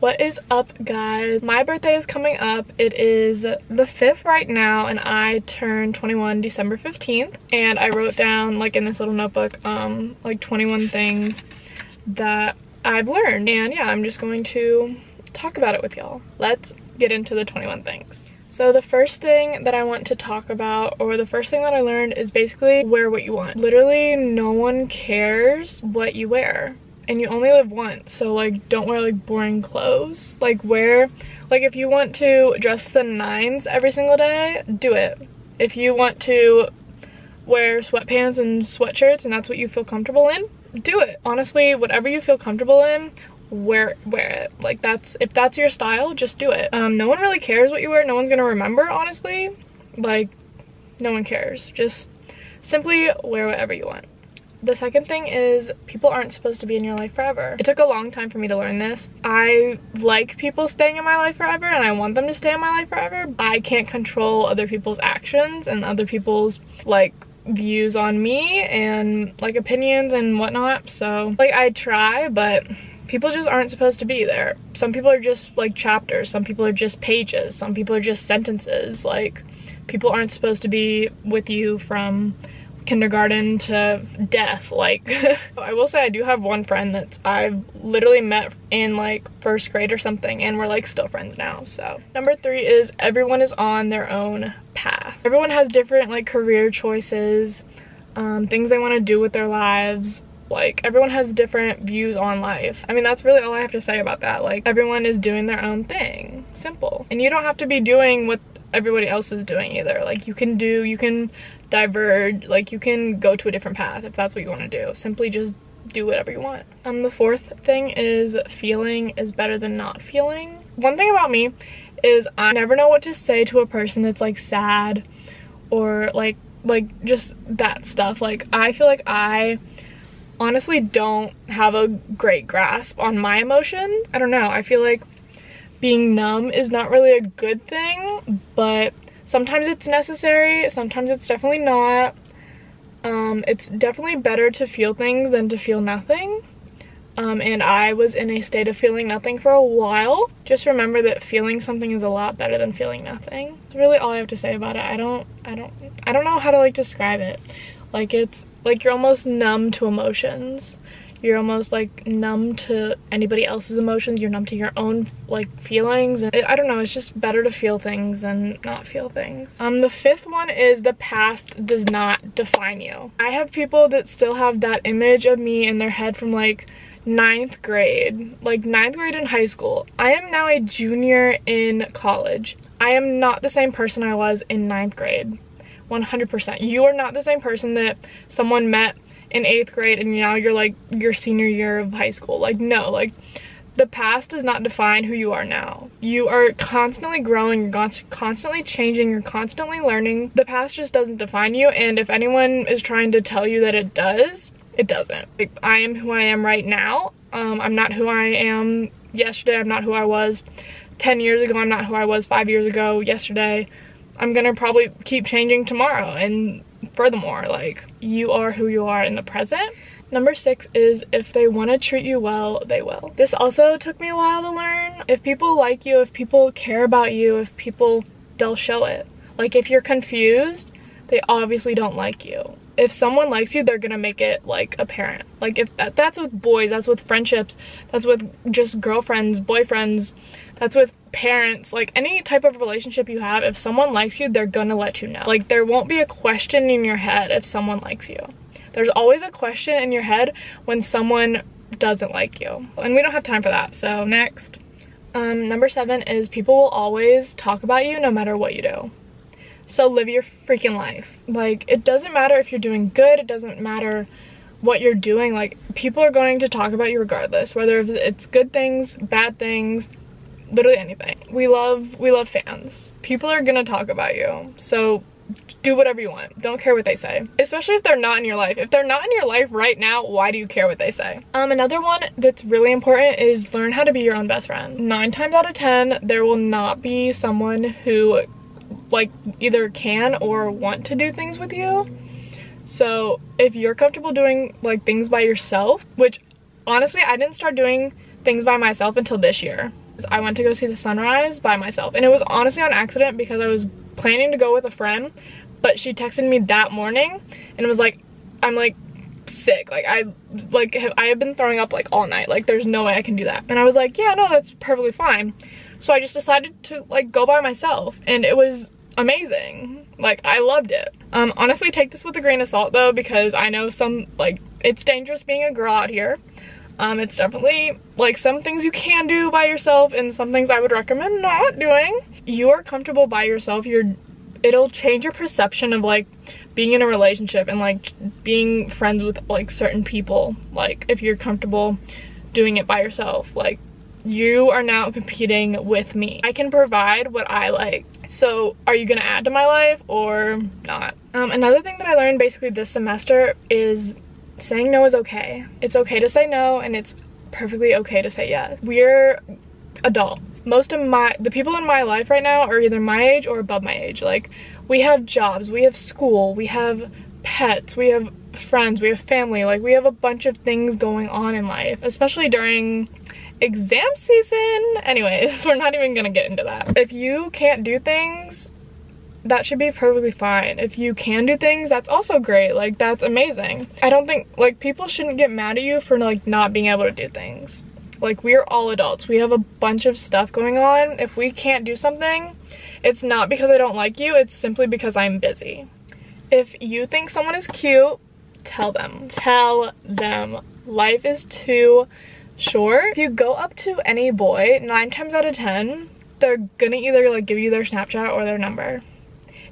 What is up guys? My birthday is coming up. It is the 5th right now and I turned 21 December 15th and I wrote down like in this little notebook um like 21 things that I've learned and yeah I'm just going to talk about it with y'all. Let's get into the 21 things. So the first thing that I want to talk about or the first thing that I learned is basically wear what you want. Literally no one cares what you wear and you only live once so like don't wear like boring clothes. Like wear like if you want to dress the nines every single day do it. If you want to wear sweatpants and sweatshirts and that's what you feel comfortable in do it. Honestly whatever you feel comfortable in wear wear it. Like that's if that's your style just do it. Um no one really cares what you wear. No one's gonna remember honestly. Like no one cares. Just simply wear whatever you want the second thing is people aren't supposed to be in your life forever. It took a long time for me to learn this. I like people staying in my life forever and I want them to stay in my life forever. I can't control other people's actions and other people's like views on me and like opinions and whatnot. So like I try but people just aren't supposed to be there. Some people are just like chapters, some people are just pages, some people are just sentences. Like people aren't supposed to be with you from kindergarten to death like i will say i do have one friend that i've literally met in like first grade or something and we're like still friends now so. Number three is everyone is on their own path. Everyone has different like career choices um, things they want to do with their lives like everyone has different views on life. I mean that's really all i have to say about that like everyone is doing their own thing. Simple. And you don't have to be doing what everybody else is doing either. Like you can do you can diverge like you can go to a different path if that's what you want to do. Simply just do whatever you want. Um the fourth thing is feeling is better than not feeling. One thing about me is i never know what to say to a person that's like sad or like like just that stuff. Like i feel like i honestly don't have a great grasp on my emotions. I don't know. I feel like being numb is not really a good thing but sometimes it's necessary sometimes it's definitely not um, it's definitely better to feel things than to feel nothing um, and I was in a state of feeling nothing for a while. Just remember that feeling something is a lot better than feeling nothing. That's really all I have to say about it. I don't, I don't, I don't know how to like describe it. Like it's, like you're almost numb to emotions you're almost like numb to anybody else's emotions. You're numb to your own like feelings. And i don't know it's just better to feel things than not feel things. Um the fifth one is the past does not define you. I have people that still have that image of me in their head from like ninth grade. Like ninth grade in high school. I am now a junior in college. I am not the same person i was in ninth grade. 100% you are not the same person that someone met in eighth grade and now you're like your senior year of high school. Like no, like the past does not define who you are now. You are constantly growing, you're constantly changing, you're constantly learning. The past just doesn't define you and if anyone is trying to tell you that it does, it doesn't. Like, I am who I am right now. Um, I'm not who I am yesterday, I'm not who I was 10 years ago, I'm not who I was 5 years ago, yesterday. I'm gonna probably keep changing tomorrow and furthermore, like you are who you are in the present. Number six is if they want to treat you well, they will. This also took me a while to learn. If people like you, if people care about you, if people, they'll show it. Like if you're confused, they obviously don't like you. If someone likes you, they're gonna make it like apparent. Like if that, that's with boys, that's with friendships, that's with just girlfriends, boyfriends, that's with parents, like any type of relationship you have, if someone likes you, they're gonna let you know. Like there won't be a question in your head if someone likes you. There's always a question in your head when someone doesn't like you. And we don't have time for that, so next. Um, number seven is people will always talk about you no matter what you do. So live your freaking life. Like, it doesn't matter if you're doing good, it doesn't matter what you're doing. Like, people are going to talk about you regardless, whether it's good things, bad things, literally anything. We love we love fans. People are gonna talk about you. So do whatever you want. Don't care what they say. Especially if they're not in your life. If they're not in your life right now, why do you care what they say? Um, another one that's really important is learn how to be your own best friend. Nine times out of 10, there will not be someone who like either can or want to do things with you. So if you're comfortable doing like things by yourself, which honestly, I didn't start doing things by myself until this year I went to go see the sunrise by myself. And it was honestly on accident because I was planning to go with a friend but she texted me that morning and was like I'm like sick. Like I like I have been throwing up like all night. Like there's no way I can do that. And I was like yeah no that's perfectly fine. So I just decided to like go by myself. And it was amazing. Like I loved it. Um honestly take this with a grain of salt though because I know some like it's dangerous being a girl out here um, it's definitely like some things you can do by yourself and some things I would recommend not doing. You are comfortable by yourself, you're it'll change your perception of like being in a relationship and like being friends with like certain people. Like if you're comfortable doing it by yourself, like you are now competing with me. I can provide what I like. So are you gonna add to my life or not? Um, another thing that I learned basically this semester is saying no is okay. It's okay to say no and it's perfectly okay to say yes. We're adults. Most of my, the people in my life right now are either my age or above my age. Like we have jobs, we have school, we have pets, we have friends, we have family. Like we have a bunch of things going on in life, especially during exam season. Anyways, we're not even gonna get into that. If you can't do things that should be perfectly fine. If you can do things, that's also great. Like, that's amazing. I don't think, like, people shouldn't get mad at you for, like, not being able to do things. Like, we're all adults. We have a bunch of stuff going on. If we can't do something, it's not because I don't like you, it's simply because I'm busy. If you think someone is cute, tell them. Tell them. Life is too short. If you go up to any boy, nine times out of 10, they're gonna either like give you their Snapchat or their number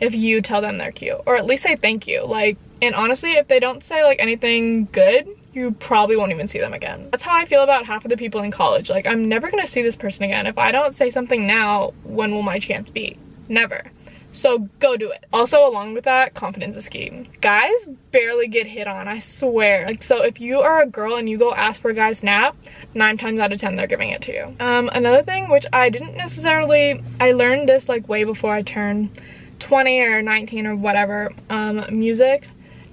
if you tell them they're cute or at least say thank you like and honestly if they don't say like anything good you probably won't even see them again that's how i feel about half of the people in college like i'm never gonna see this person again if i don't say something now when will my chance be never so go do it. Also along with that, confidence is key. Guys barely get hit on, I swear. Like so if you are a girl and you go ask for a guy's nap, nine times out of 10 they're giving it to you. Um, another thing which I didn't necessarily, I learned this like way before I turned 20 or 19 or whatever, um, music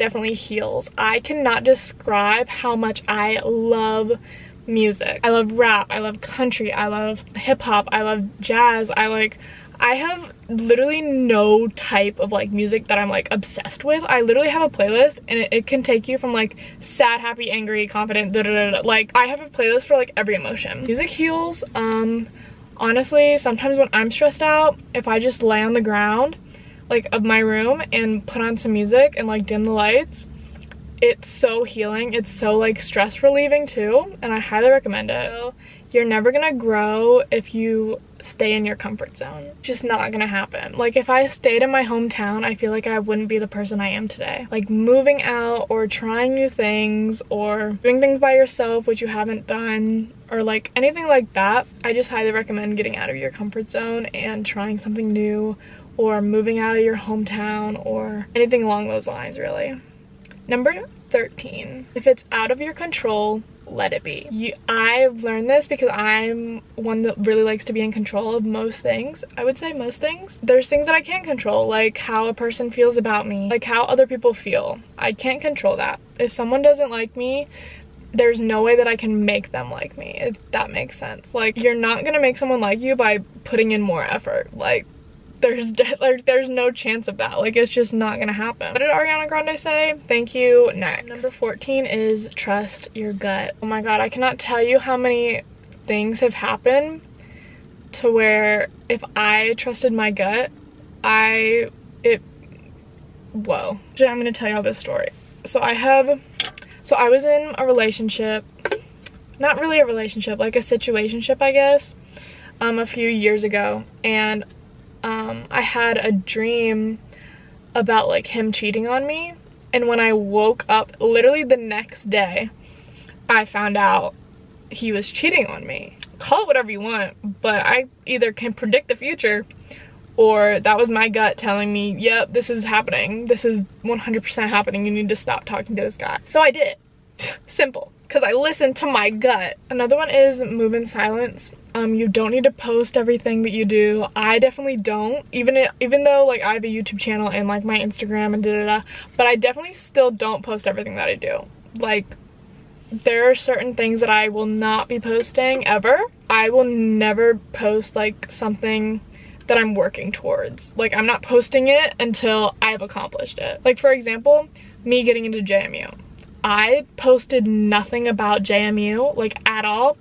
definitely heals. I cannot describe how much I love music. I love rap, I love country, I love hip hop, I love jazz, I like, I have literally no type of like music that I'm like obsessed with. I literally have a playlist and it, it can take you from like sad, happy, angry, confident, da, da, da, like I have a playlist for like every emotion. Music heals, um, honestly, sometimes when I'm stressed out, if I just lay on the ground like of my room and put on some music and like dim the lights it's so healing. It's so like stress relieving too and i highly recommend it. So, you're never gonna grow if you stay in your comfort zone. It's just not gonna happen. Like if i stayed in my hometown i feel like i wouldn't be the person i am today. Like moving out or trying new things or doing things by yourself which you haven't done or like anything like that i just highly recommend getting out of your comfort zone and trying something new or moving out of your hometown or anything along those lines really. Number 13, if it's out of your control, let it be. You, I've learned this because I'm one that really likes to be in control of most things. I would say most things. There's things that I can't control, like how a person feels about me, like how other people feel. I can't control that. If someone doesn't like me, there's no way that I can make them like me, if that makes sense. Like, you're not gonna make someone like you by putting in more effort. Like, there's like there's no chance of that. Like it's just not gonna happen. What did ariana grande say? Thank you. Next. Number 14 is trust your gut. Oh my god i cannot tell you how many things have happened to where if i trusted my gut i it whoa. I'm gonna tell y'all this story. So i have so i was in a relationship not really a relationship like a situationship i guess um a few years ago and um, I had a dream about like him cheating on me and when I woke up literally the next day I found out he was cheating on me. Call it whatever you want, but I either can predict the future or that was my gut telling me, yep, this is happening. This is 100% happening. You need to stop talking to this guy. So I did. Simple. Because I listened to my gut. Another one is move in silence. Um, you don't need to post everything that you do. I definitely don't. Even even though like I have a YouTube channel and like my Instagram and da da da, but I definitely still don't post everything that I do. Like there are certain things that I will not be posting ever. I will never post like something that I'm working towards. Like I'm not posting it until I've accomplished it. Like for example, me getting into JMU. I posted nothing about JMU like at all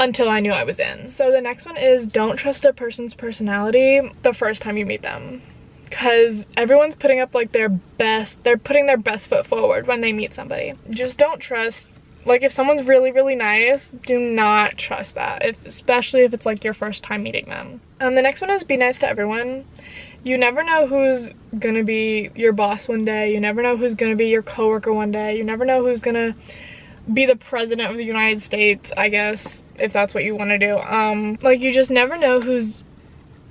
until I knew I was in. So the next one is don't trust a person's personality the first time you meet them. Cause everyone's putting up like their best, they're putting their best foot forward when they meet somebody. Just don't trust like if someone's really really nice do not trust that if, especially if it's like your first time meeting them um the next one is be nice to everyone you never know who's gonna be your boss one day you never know who's gonna be your coworker one day you never know who's gonna be the president of the united states i guess if that's what you want to do. Um like you just never know who's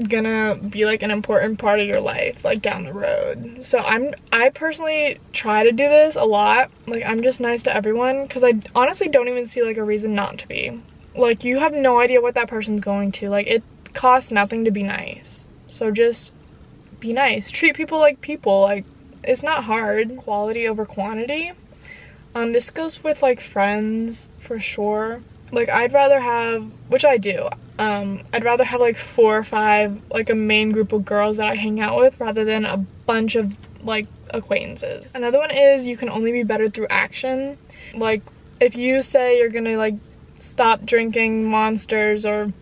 gonna be like an important part of your life like down the road. So i'm i personally try to do this a lot. Like i'm just nice to everyone because i honestly don't even see like a reason not to be. Like you have no idea what that person's going to. Like it costs nothing to be nice. So just be nice. Treat people like people. Like it's not hard. Quality over quantity. Um this goes with like friends for sure like I'd rather have, which I do, um, I'd rather have like four or five, like a main group of girls that I hang out with rather than a bunch of like acquaintances. Another one is you can only be better through action. Like if you say you're gonna like stop drinking monsters or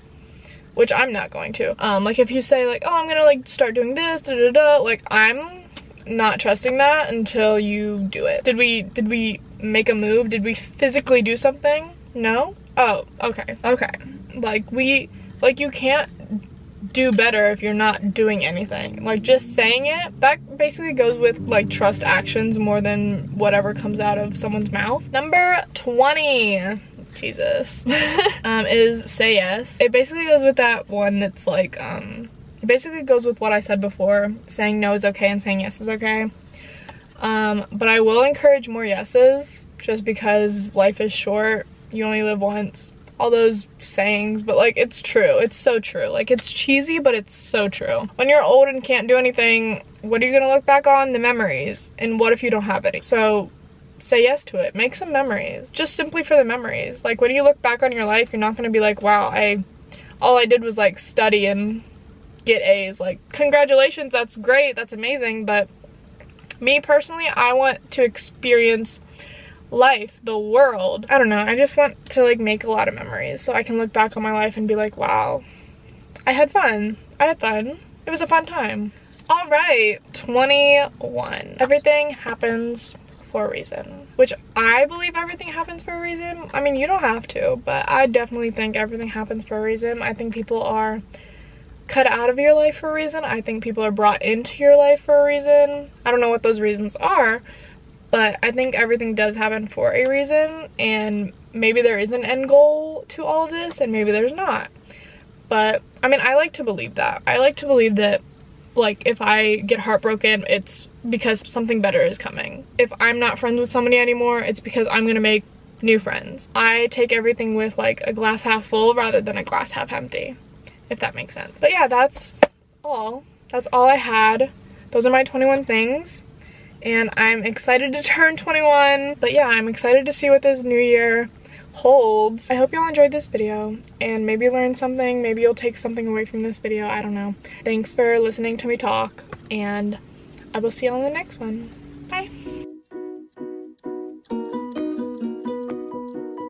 which I'm not going to. Um, like if you say like, oh, I'm gonna like start doing this, da da da, like I'm not trusting that until you do it. Did we, did we make a move? Did we physically do something? No? Oh, okay, okay. Like we, like you can't do better if you're not doing anything. Like just saying it, that basically goes with like trust actions more than whatever comes out of someone's mouth. Number 20, Jesus, um, is say yes. It basically goes with that one that's like, um, it basically goes with what I said before. Saying no is okay and saying yes is okay. Um, but I will encourage more yeses just because life is short you only live once. All those sayings but like it's true. It's so true. Like it's cheesy but it's so true. When you're old and can't do anything what are you gonna look back on? The memories. And what if you don't have any? So say yes to it. Make some memories. Just simply for the memories. Like when you look back on your life you're not gonna be like wow i all i did was like study and get a's. Like congratulations that's great that's amazing but me personally i want to experience life, the world. I don't know, I just want to like make a lot of memories so I can look back on my life and be like, wow, I had fun. I had fun. It was a fun time. All right, 21. Everything happens for a reason, which I believe everything happens for a reason. I mean, you don't have to, but I definitely think everything happens for a reason. I think people are cut out of your life for a reason. I think people are brought into your life for a reason. I don't know what those reasons are, but I think everything does happen for a reason and maybe there is an end goal to all of this and maybe there's not. But I mean, I like to believe that. I like to believe that like if I get heartbroken, it's because something better is coming. If I'm not friends with somebody anymore, it's because I'm gonna make new friends. I take everything with like a glass half full rather than a glass half empty, if that makes sense. But yeah, that's all. That's all I had. Those are my 21 things and I'm excited to turn 21. But yeah, I'm excited to see what this new year holds. I hope y'all enjoyed this video and maybe learned something. Maybe you'll take something away from this video. I don't know. Thanks for listening to me talk and I will see you on the next one. Bye.